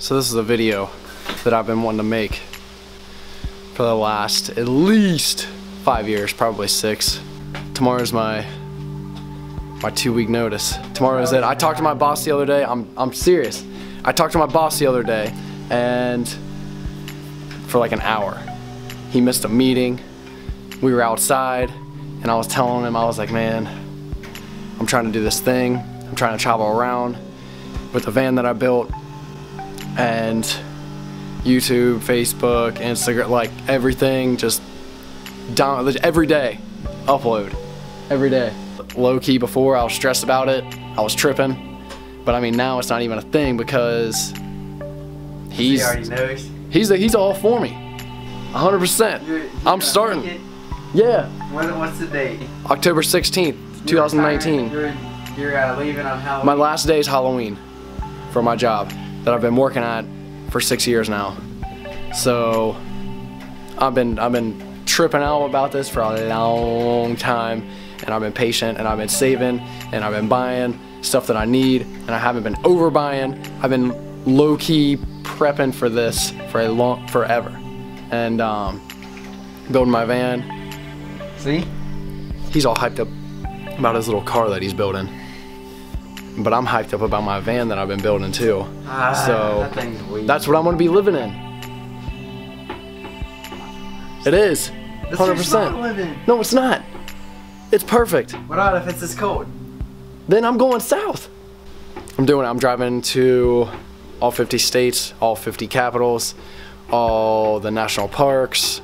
So this is a video that I've been wanting to make for the last at least five years, probably six. Tomorrow's my my two week notice. Tomorrow is it. I talked to my boss the other day. I'm I'm serious. I talked to my boss the other day and for like an hour. He missed a meeting. We were outside and I was telling him I was like, "Man, I'm trying to do this thing. I'm trying to travel around with the van that I built and YouTube, Facebook, Instagram, like everything just down every day, upload every day. Low key before I was stressed about it, I was tripping, but I mean now it's not even a thing because he's He he's he's all for me, 100. percent You're- you're I'm starting. Yeah, What, what's the date? October 16th, You're retiring, 2019. You're, you're uh, leaving on Halloween. My last day is Halloween for my job that I've been working at for six years now. So I've been I've been tripping out about this for a long time and I've been patient and I've been saving and I've been buying stuff that I need and I haven't been overbuying. I've been low-key prepping for this for a long forever. And um, building my van. See? He's all hyped up about his little car that he's building. But I'm hyped up about my van that I've been building too. Ah, So, that. That's what I'm gonna be living in. It is. 100%. No, it's not. It's perfect. What about if it's this cold? Then I'm going south. I'm doing it. I'm driving to all 50 states, all 50 capitals, all the national parks.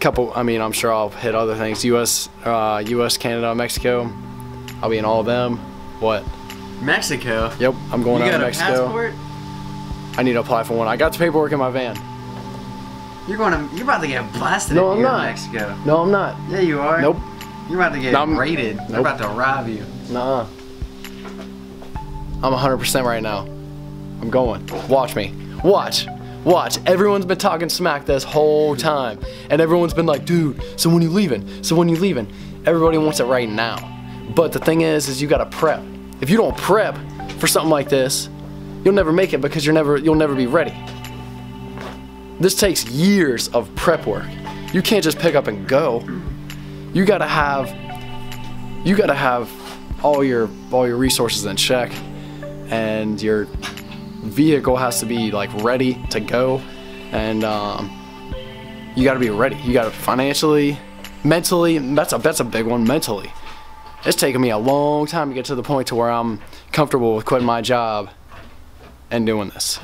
Couple, I mean, I'm sure I'll hit other things. U.S., uh, U.S., Canada, Mexico. I'll be in all of them. What? Mexico. Yep, I'm going you out got to a Mexico. passport? I need to apply for one. I got the paperwork in my van. You're going to. You're about to get blasted No, I'm in not. Mexico. No, I'm not. Yeah, you are. Nope. You're about to get No, I'm- raided. They're about to rob you. Nah. -uh. I'm 100% right now. I'm going. Watch me. Watch. Watch. Everyone's been talking smack this whole time. And everyone's been like, dude, so when you leaving? So when you leaving? Everybody wants it right now. But the thing is, is you gotta prep. If you don't prep for something like this, you'll never make it because you're never you'll never be ready. This takes years of prep work. You can't just pick up and go. You gotta have you gotta have all your all your resources in check and your vehicle has to be like ready to go and um, you got to be ready you got to financially mentally that's a that's a big one mentally it's taken me a long time to get to the point to where I'm comfortable with quitting my job and doing this